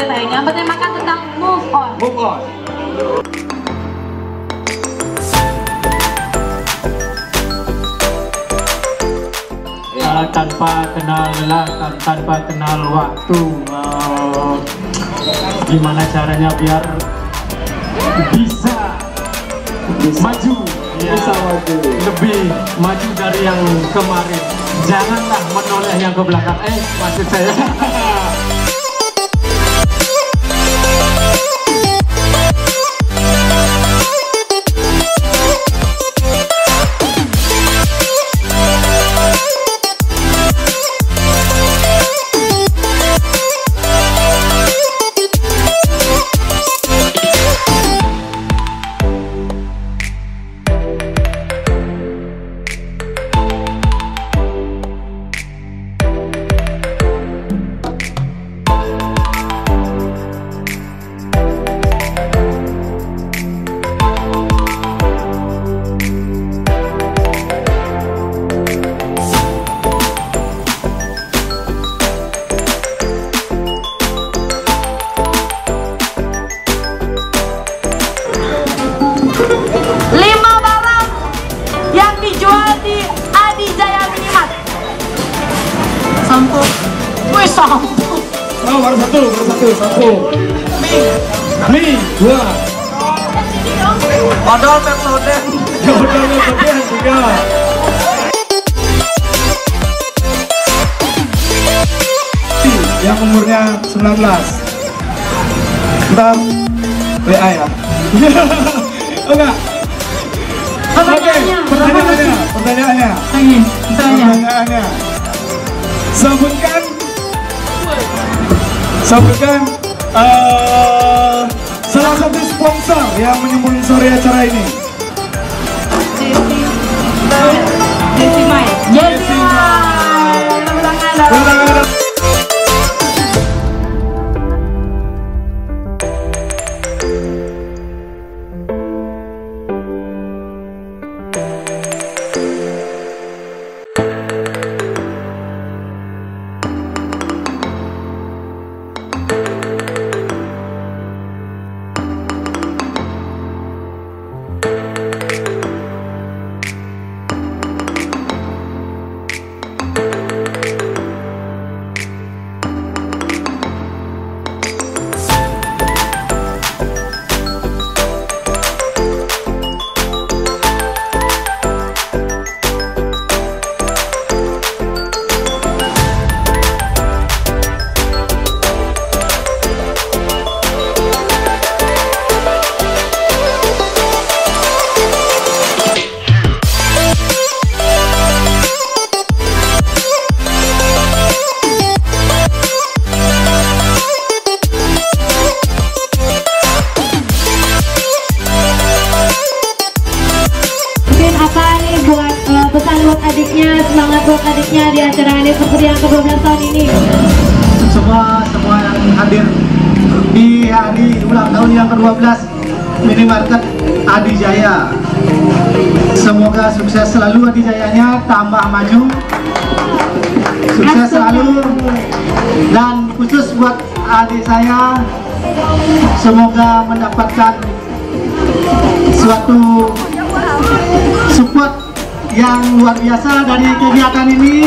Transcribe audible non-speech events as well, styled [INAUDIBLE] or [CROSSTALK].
ceritanya bertemakan tentang move on. Move on. uh, tanpa kenal lelah tan- tanpa kenal waktu. Uh, gimana caranya biar bisa maju? Ya, Bisa maju. lebih maju dari yang kemarin. Janganlah menoleh yang ke belakang. Eh maksud saya [LAUGHS] Lima barang yang dijual di Adi Jaya Minimart. Sampo. Wih sampo. Oh, baru satu, baru satu, satu. Mie, dua. Odol Pepsodent. Ya udah, udah, udah, tiga. Yang umurnya 19 Ntar WA ya Oh enggak Oke, Pertanyaannya, pertanyaannya Pertanyaannya. Tanya, tanya. Pertanyaannya. Sebutkan Sebutkan eh, Salah satu sponsor yang menyponsori acara ini pesan buat adiknya, semangat buat adiknya di acara anniversary yang ke-12 tahun ini. Semua semua yang hadir di hari ulang tahun yang ke-12 minimarket Adi Jaya. Semoga sukses selalu Adi Jayanya, tambah maju. Sukses selalu dan khusus buat adik saya semoga mendapatkan suatu yang luar biasa dari kegiatan ini